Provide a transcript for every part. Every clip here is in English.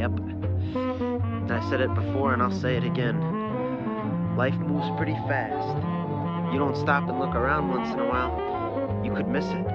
Yep. I said it before and I'll say it again. Life moves pretty fast. You don't stop and look around once in a while, you could miss it.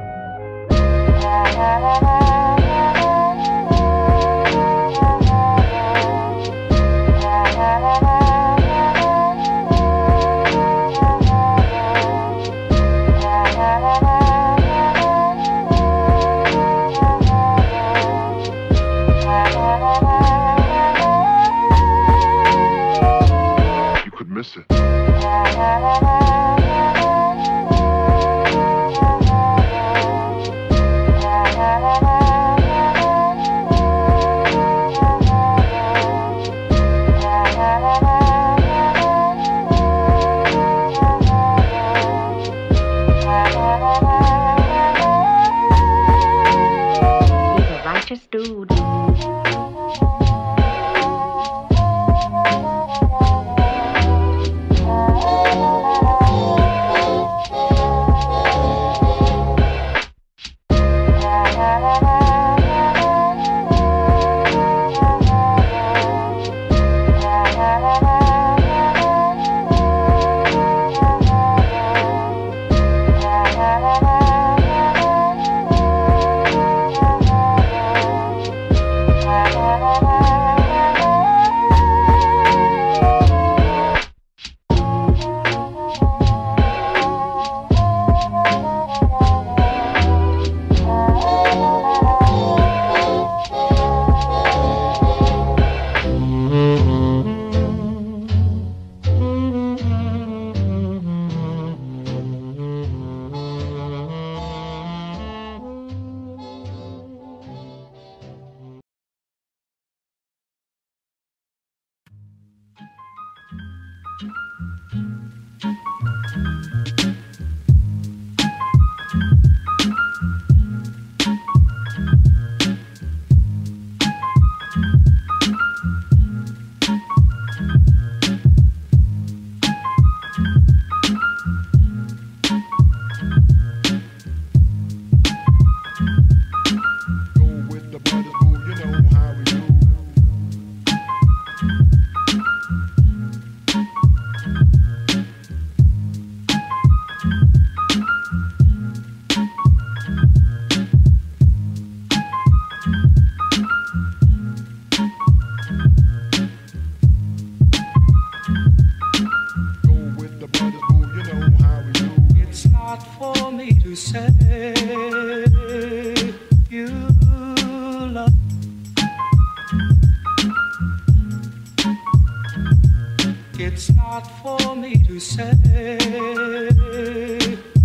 It's not for me to say.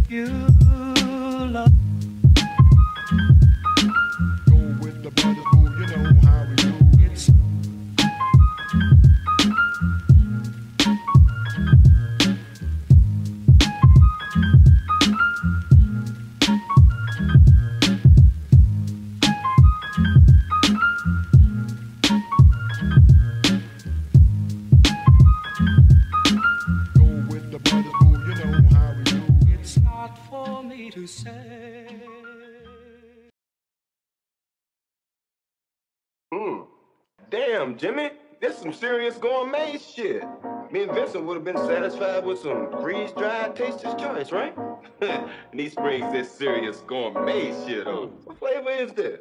You damn, Jimmy, this some serious gourmet shit. Me and Vincent would have been satisfied with some freeze-dried Taster's Choice, right? and he brings this serious gourmet shit on. What flavor is this?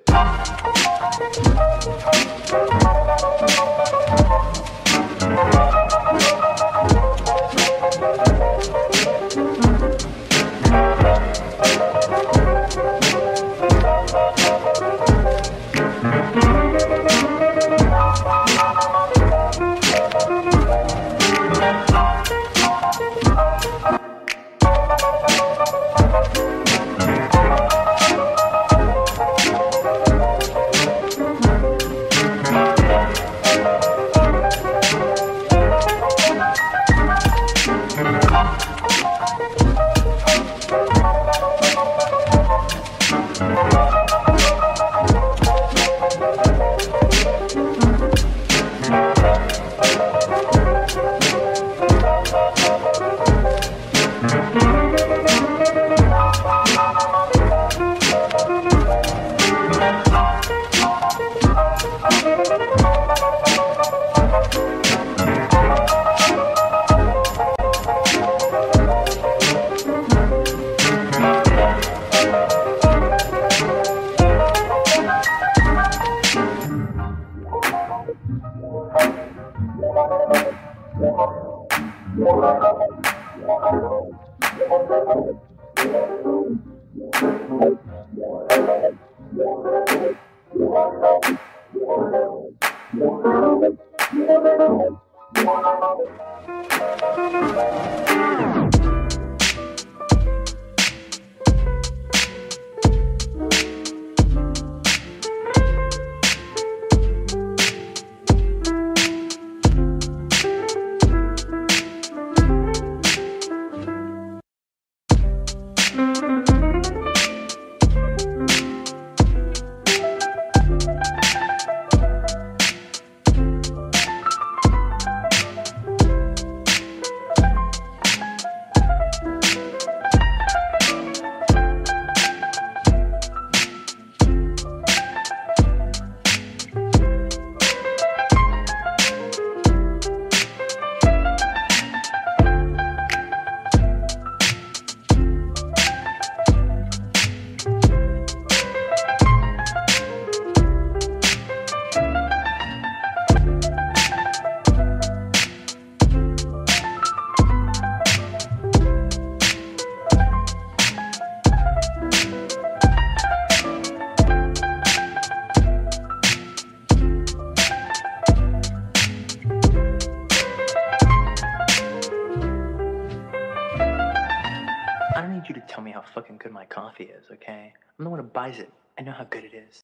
How fucking good my coffee is, okay? I'm the one who buys it. I know how good it is.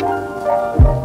So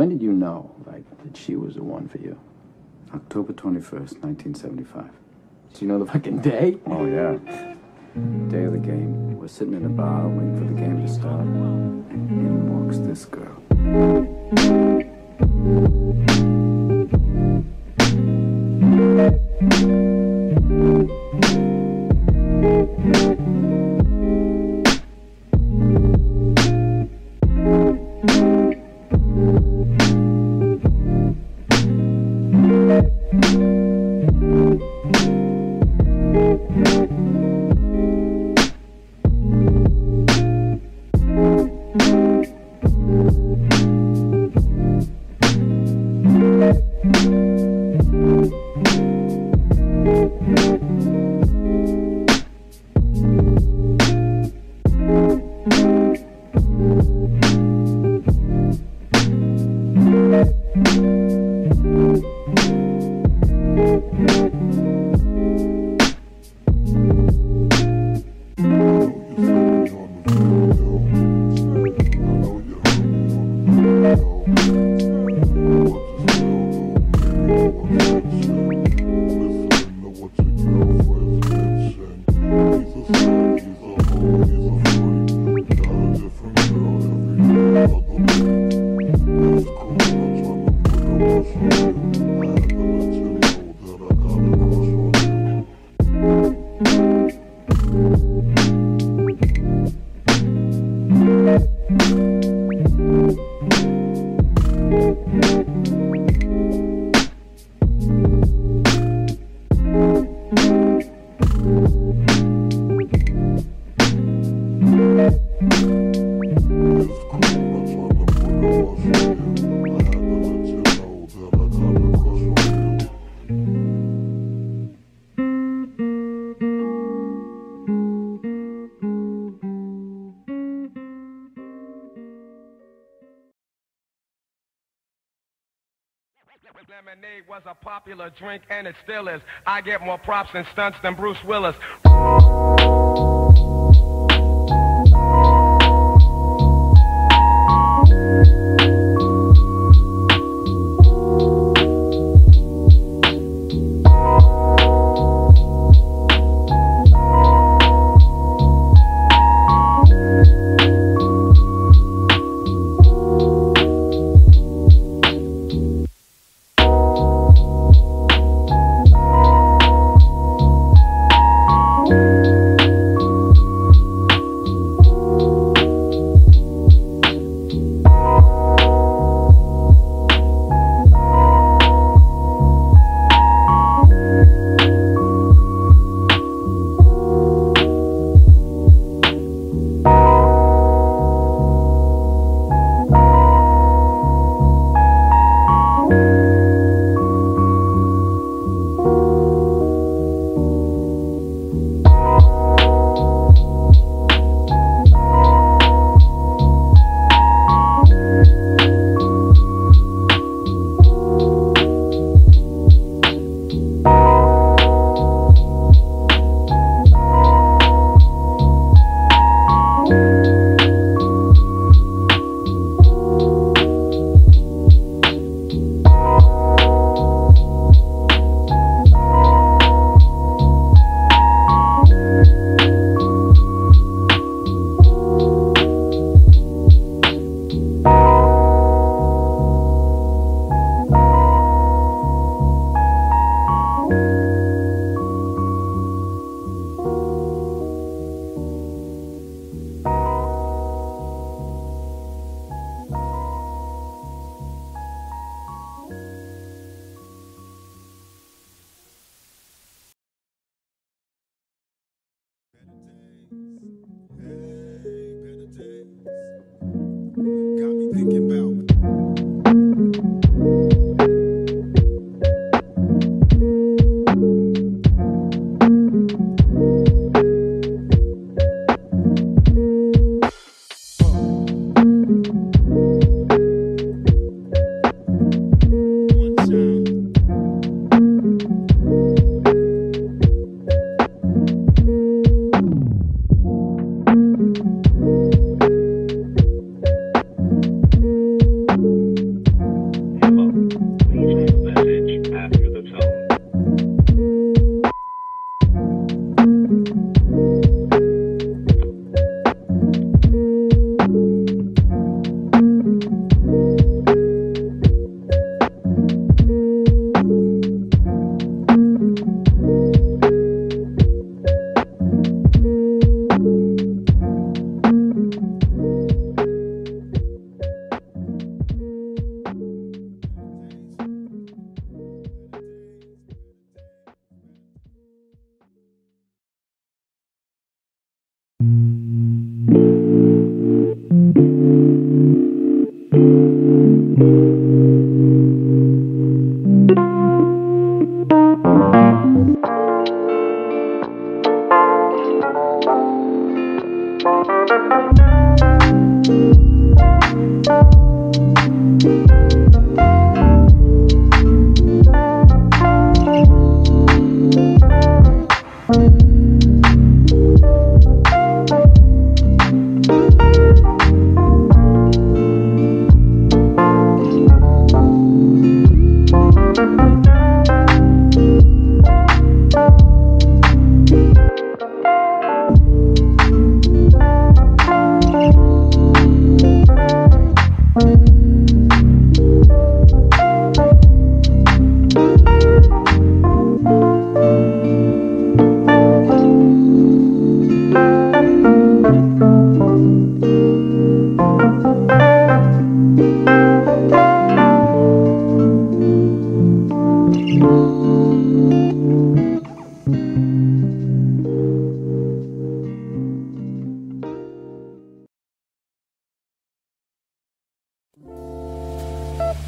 when did you know, like, that she was the one for you? October 21st, 1975. Do you know the fucking day? Oh, yeah. Day of the game. We're sitting in a bar waiting for the game to start. And in walks this girl. Lemonade was a popular drink and it still is. I get more props and stunts than Bruce Willis.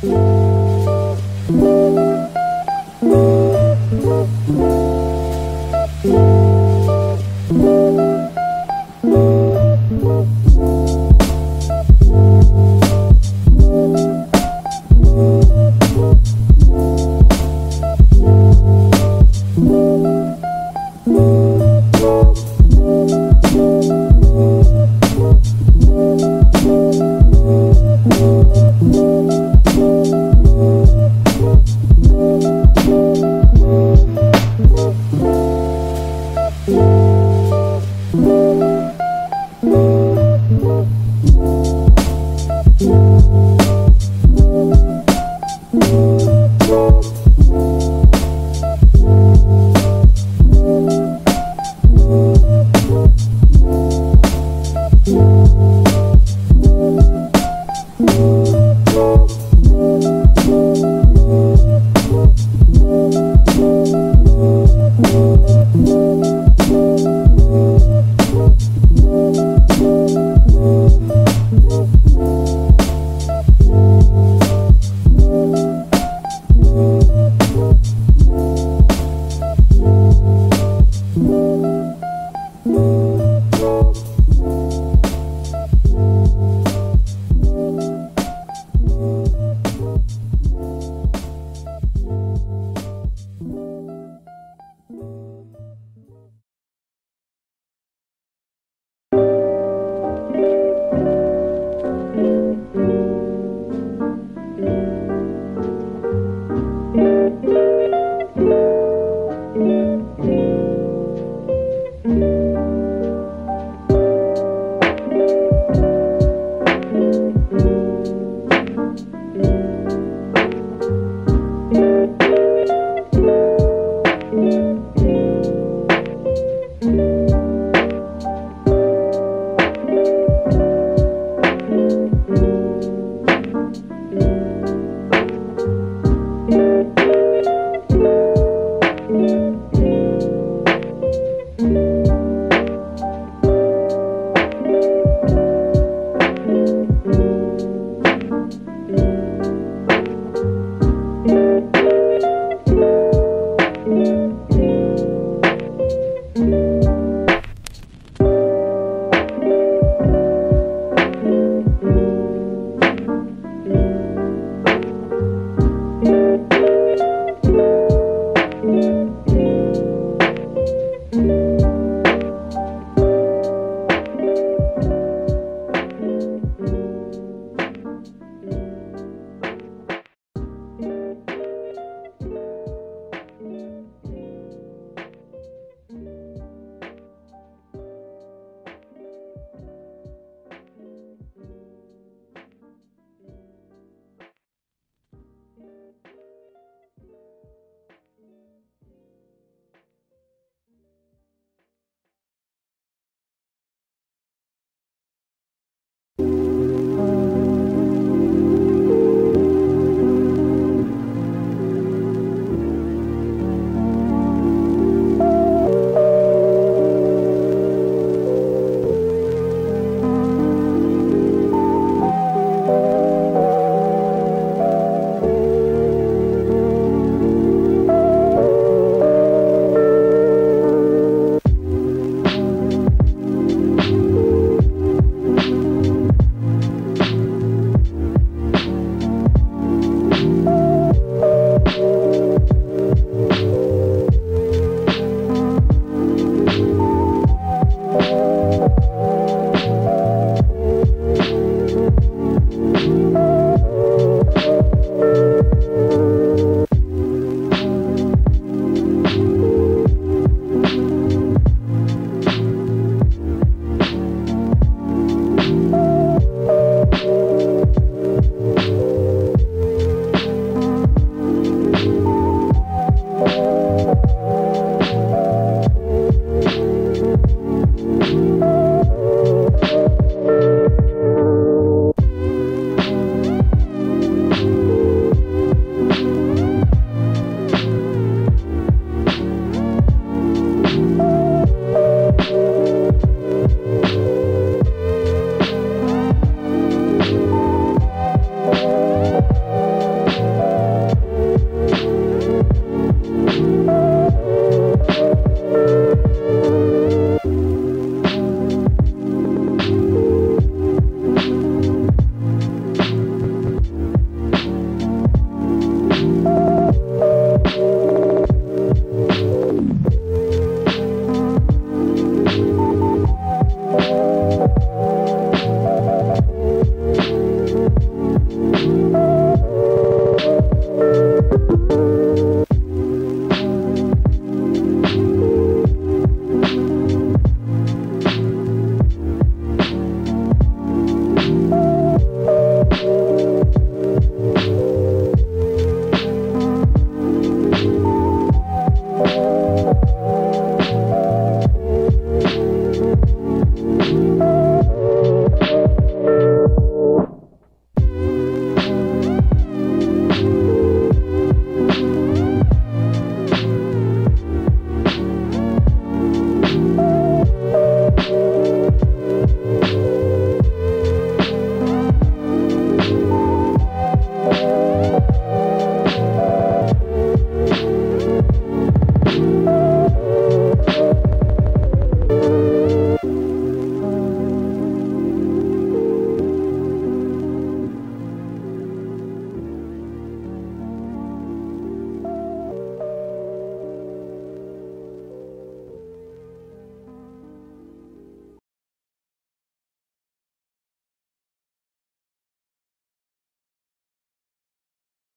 Thank